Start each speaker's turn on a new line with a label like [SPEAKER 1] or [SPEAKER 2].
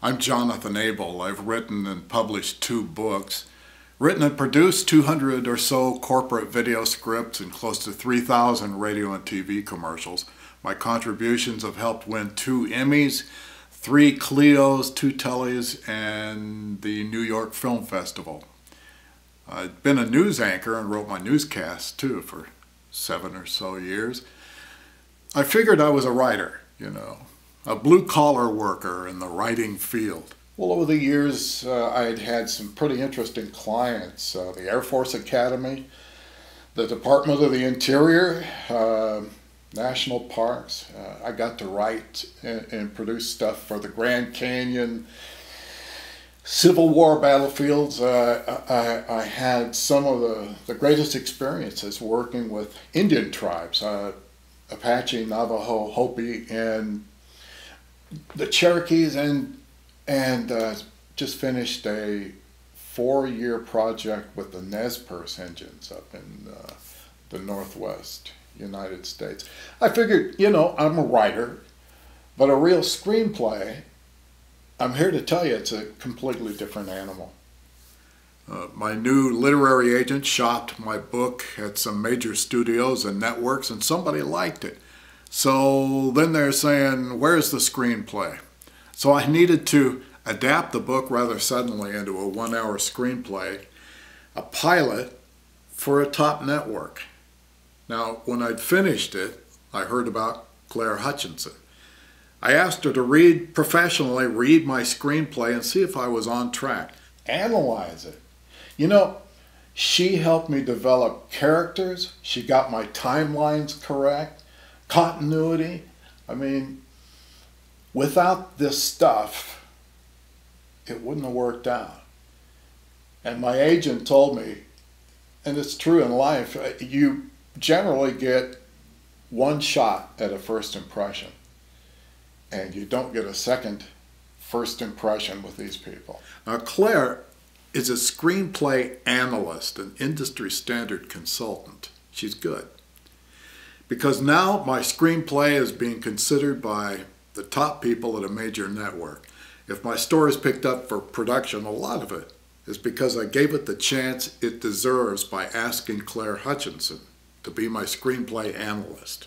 [SPEAKER 1] I'm Jonathan Abel. I've written and published two books, written and produced 200 or so corporate video scripts and close to 3,000 radio and TV commercials. My contributions have helped win two Emmys, three Clios, two Tellys, and the New York Film Festival. I've been a news anchor and wrote my newscast too for seven or so years. I figured I was a writer, you know, a blue collar worker in the writing field. Well, over the years, uh, I had had some pretty interesting clients uh, the Air Force Academy, the Department of the Interior, uh, national parks. Uh, I got to write and, and, produce stuff for the Grand Canyon. Civil War battlefields, uh, I, I, had some of the, the greatest experiences working with Indian tribes, uh, Apache, Navajo, Hopi, and the Cherokees, and and uh, just finished a four-year project with the Nez Perce Indians up in uh, the Northwest United States. I figured, you know, I'm a writer, but a real screenplay, I'm here to tell you it's a completely different animal. Uh, my new literary agent shopped my book at some major studios and networks, and somebody liked it. So then they're saying, Where's the screenplay? So I needed to adapt the book rather suddenly into a one hour screenplay, a pilot for a top network. Now, when I'd finished it, I heard about Claire Hutchinson. I asked her to read professionally, read my screenplay, and see if I was on track. Analyze it. You know, she helped me develop characters. She got my timelines correct, continuity. I mean, without this stuff, it wouldn't have worked out. And my agent told me, and it's true in life, uh, you generally get one shot at a first impression, and you don't get a second first impression with these people. Now, Claire is a screenplay analyst, an industry standard consultant. She's good. Because now my screenplay is being considered by the top people at a major network. If my story is picked up for production, a lot of it is because I gave it the chance it deserves by asking Claire Hutchinson to be my screenplay analyst.